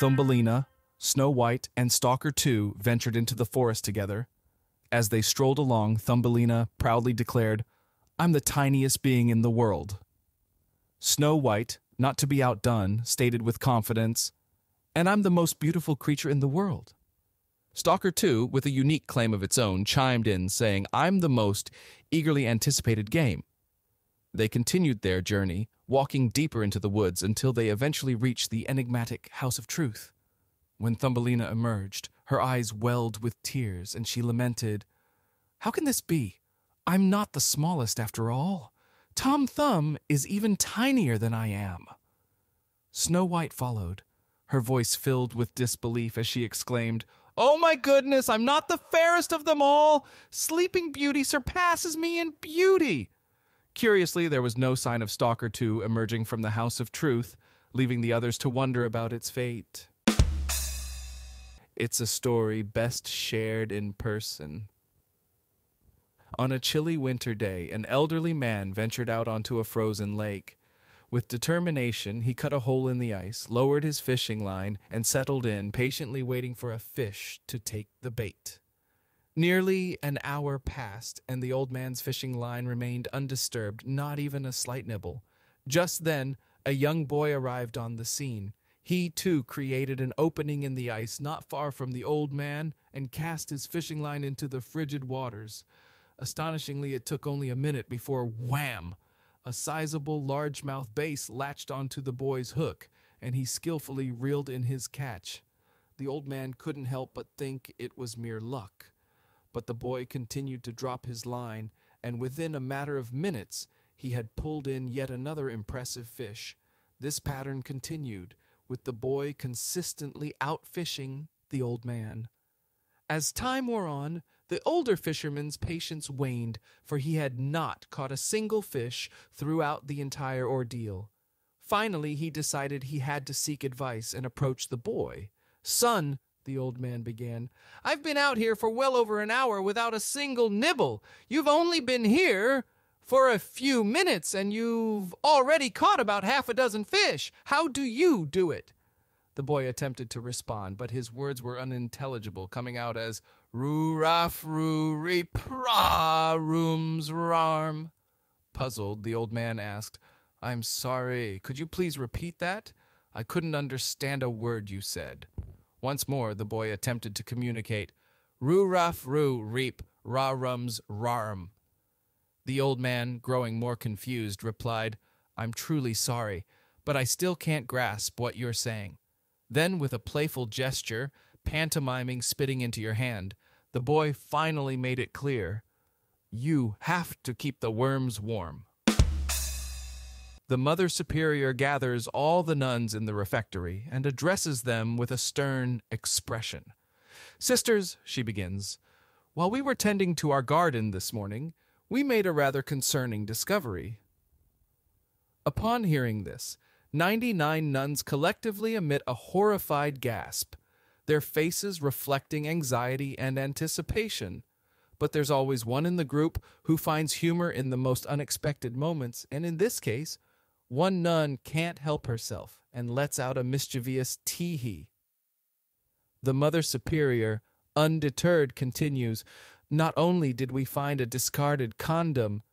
Thumbelina, Snow White, and Stalker 2 ventured into the forest together. As they strolled along, Thumbelina proudly declared, I'm the tiniest being in the world. Snow White, not to be outdone, stated with confidence, And I'm the most beautiful creature in the world. Stalker 2, with a unique claim of its own, chimed in, saying, I'm the most eagerly anticipated game. They continued their journey, walking deeper into the woods until they eventually reached the enigmatic House of Truth. When Thumbelina emerged, her eyes welled with tears, and she lamented, How can this be? I'm not the smallest after all. Tom Thumb is even tinier than I am. Snow White followed, her voice filled with disbelief as she exclaimed, Oh my goodness, I'm not the fairest of them all! Sleeping Beauty surpasses me in beauty! Curiously, there was no sign of Stalker 2 emerging from the House of Truth, leaving the others to wonder about its fate. It's a story best shared in person. On a chilly winter day, an elderly man ventured out onto a frozen lake. With determination, he cut a hole in the ice, lowered his fishing line, and settled in, patiently waiting for a fish to take the bait. Nearly an hour passed, and the old man's fishing line remained undisturbed, not even a slight nibble. Just then, a young boy arrived on the scene. He, too, created an opening in the ice not far from the old man and cast his fishing line into the frigid waters. Astonishingly, it took only a minute before wham! A sizable largemouth bass latched onto the boy's hook, and he skillfully reeled in his catch. The old man couldn't help but think it was mere luck. But the boy continued to drop his line, and within a matter of minutes he had pulled in yet another impressive fish. This pattern continued, with the boy consistently outfishing the old man. As time wore on, the older fisherman's patience waned, for he had not caught a single fish throughout the entire ordeal. Finally, he decided he had to seek advice and approach the boy. Son, the old man began, I've been out here for well over an hour without a single nibble. You've only been here for a few minutes and you've already caught about half a dozen fish. How do you do it? The boy attempted to respond, but his words were unintelligible, coming out as roo re pra rooms rarm. Puzzled, the old man asked, I'm sorry, could you please repeat that? I couldn't understand a word you said. Once more, the boy attempted to communicate, roo raff roo reap ra rums rarm. The old man, growing more confused, replied, I'm truly sorry, but I still can't grasp what you're saying. Then, with a playful gesture, pantomiming spitting into your hand, the boy finally made it clear you have to keep the worms warm. The Mother Superior gathers all the nuns in the refectory and addresses them with a stern expression. Sisters, she begins, while we were tending to our garden this morning, we made a rather concerning discovery. Upon hearing this, 99 nuns collectively emit a horrified gasp, their faces reflecting anxiety and anticipation. But there's always one in the group who finds humor in the most unexpected moments, and in this case, one nun can't help herself and lets out a mischievous tee hee. The Mother Superior, undeterred, continues Not only did we find a discarded condom,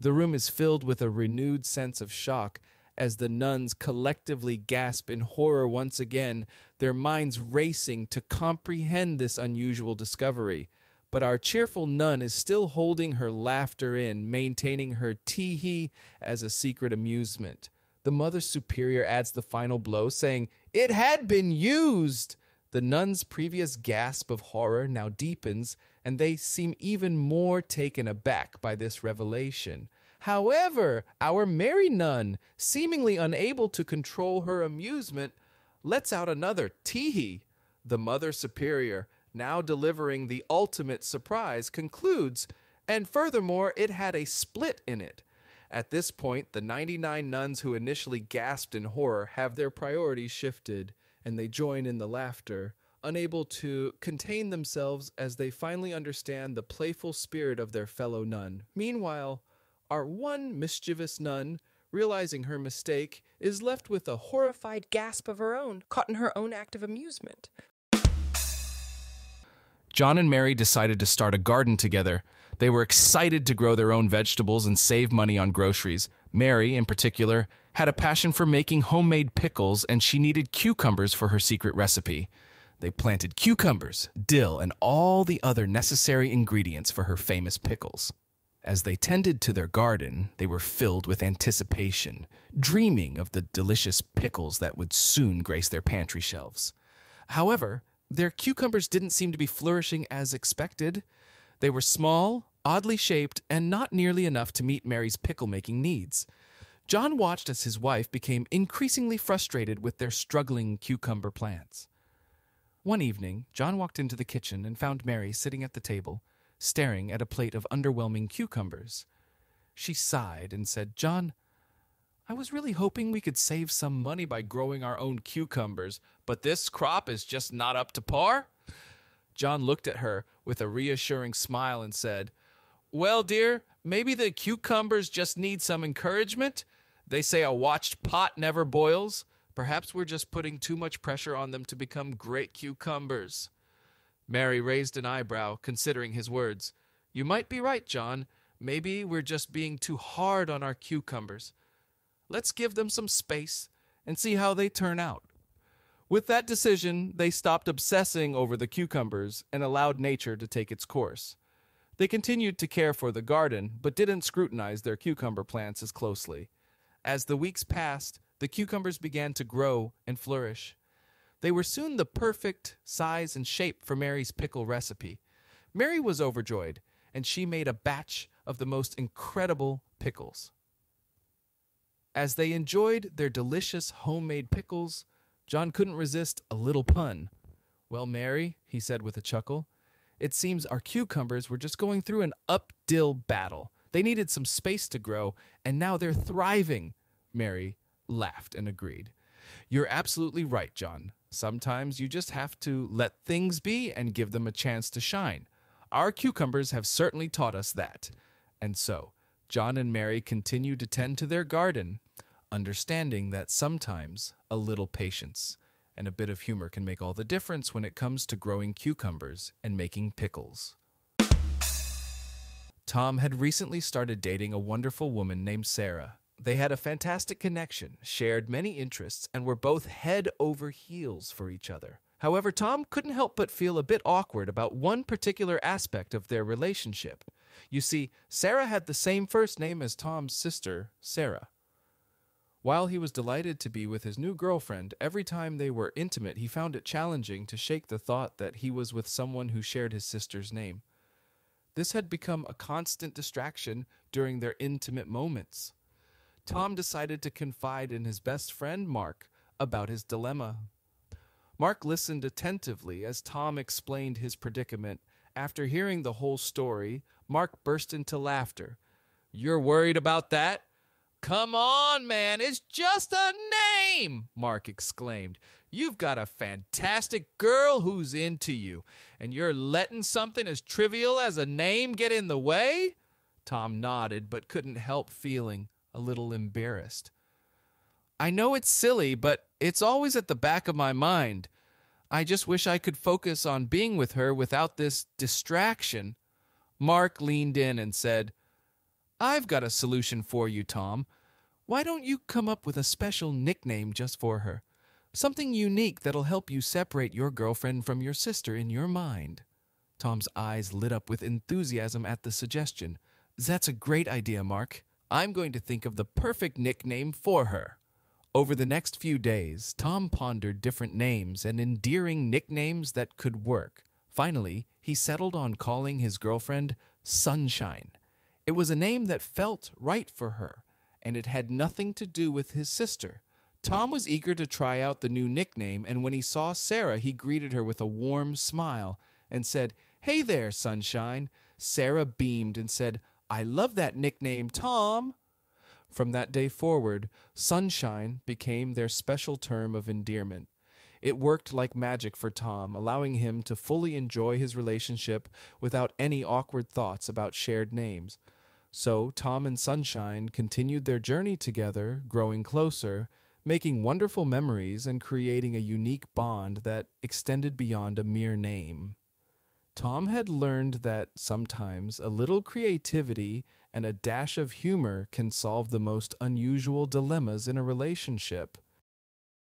the room is filled with a renewed sense of shock as the nuns collectively gasp in horror once again, their minds racing to comprehend this unusual discovery. But our cheerful nun is still holding her laughter in, maintaining her tee hee as a secret amusement. The Mother Superior adds the final blow, saying, It had been used! The nun's previous gasp of horror now deepens, and they seem even more taken aback by this revelation. However, our merry nun, seemingly unable to control her amusement, lets out another tee The Mother Superior, now delivering the ultimate surprise, concludes, and furthermore, it had a split in it. At this point, the 99 nuns who initially gasped in horror have their priorities shifted, and they join in the laughter, unable to contain themselves as they finally understand the playful spirit of their fellow nun. Meanwhile, our one mischievous nun, realizing her mistake, is left with a horrified gasp of her own, caught in her own act of amusement. John and Mary decided to start a garden together. They were excited to grow their own vegetables and save money on groceries. Mary, in particular, had a passion for making homemade pickles and she needed cucumbers for her secret recipe. They planted cucumbers, dill, and all the other necessary ingredients for her famous pickles. As they tended to their garden, they were filled with anticipation, dreaming of the delicious pickles that would soon grace their pantry shelves. However, their cucumbers didn't seem to be flourishing as expected. They were small, oddly shaped, and not nearly enough to meet Mary's pickle making needs. John watched as his wife became increasingly frustrated with their struggling cucumber plants. One evening, John walked into the kitchen and found Mary sitting at the table, staring at a plate of underwhelming cucumbers. She sighed and said, John, I was really hoping we could save some money by growing our own cucumbers, but this crop is just not up to par. John looked at her with a reassuring smile and said, Well, dear, maybe the cucumbers just need some encouragement. They say a watched pot never boils. Perhaps we're just putting too much pressure on them to become great cucumbers. Mary raised an eyebrow, considering his words. You might be right, John. Maybe we're just being too hard on our cucumbers. Let's give them some space and see how they turn out. With that decision, they stopped obsessing over the cucumbers and allowed nature to take its course. They continued to care for the garden, but didn't scrutinize their cucumber plants as closely. As the weeks passed, the cucumbers began to grow and flourish. They were soon the perfect size and shape for Mary's pickle recipe. Mary was overjoyed, and she made a batch of the most incredible pickles. As they enjoyed their delicious homemade pickles, John couldn't resist a little pun. Well, Mary, he said with a chuckle, it seems our cucumbers were just going through an updill battle. They needed some space to grow, and now they're thriving. Mary laughed and agreed. You're absolutely right, John. Sometimes you just have to let things be and give them a chance to shine. Our cucumbers have certainly taught us that. And so, John and Mary continued to tend to their garden, understanding that sometimes a little patience and a bit of humor can make all the difference when it comes to growing cucumbers and making pickles. Tom had recently started dating a wonderful woman named Sarah. They had a fantastic connection, shared many interests, and were both head over heels for each other. However, Tom couldn't help but feel a bit awkward about one particular aspect of their relationship. You see, Sarah had the same first name as Tom's sister, Sarah. While he was delighted to be with his new girlfriend, every time they were intimate, he found it challenging to shake the thought that he was with someone who shared his sister's name. This had become a constant distraction during their intimate moments. Tom decided to confide in his best friend, Mark, about his dilemma. Mark listened attentively as Tom explained his predicament. After hearing the whole story, Mark burst into laughter. You're worried about that? Come on, man, it's just a name, Mark exclaimed. You've got a fantastic girl who's into you, and you're letting something as trivial as a name get in the way? Tom nodded, but couldn't help feeling a little embarrassed. I know it's silly, but it's always at the back of my mind. I just wish I could focus on being with her without this distraction. Mark leaned in and said, I've got a solution for you, Tom. Why don't you come up with a special nickname just for her? Something unique that'll help you separate your girlfriend from your sister in your mind. Tom's eyes lit up with enthusiasm at the suggestion. That's a great idea, Mark. I'm going to think of the perfect nickname for her. Over the next few days, Tom pondered different names and endearing nicknames that could work. Finally, he settled on calling his girlfriend Sunshine. It was a name that felt right for her, and it had nothing to do with his sister. Tom was eager to try out the new nickname, and when he saw Sarah, he greeted her with a warm smile and said, Hey there, Sunshine. Sarah beamed and said, I love that nickname, Tom. From that day forward, Sunshine became their special term of endearment. It worked like magic for Tom, allowing him to fully enjoy his relationship without any awkward thoughts about shared names. So Tom and Sunshine continued their journey together, growing closer, making wonderful memories and creating a unique bond that extended beyond a mere name. Tom had learned that sometimes a little creativity and a dash of humor can solve the most unusual dilemmas in a relationship.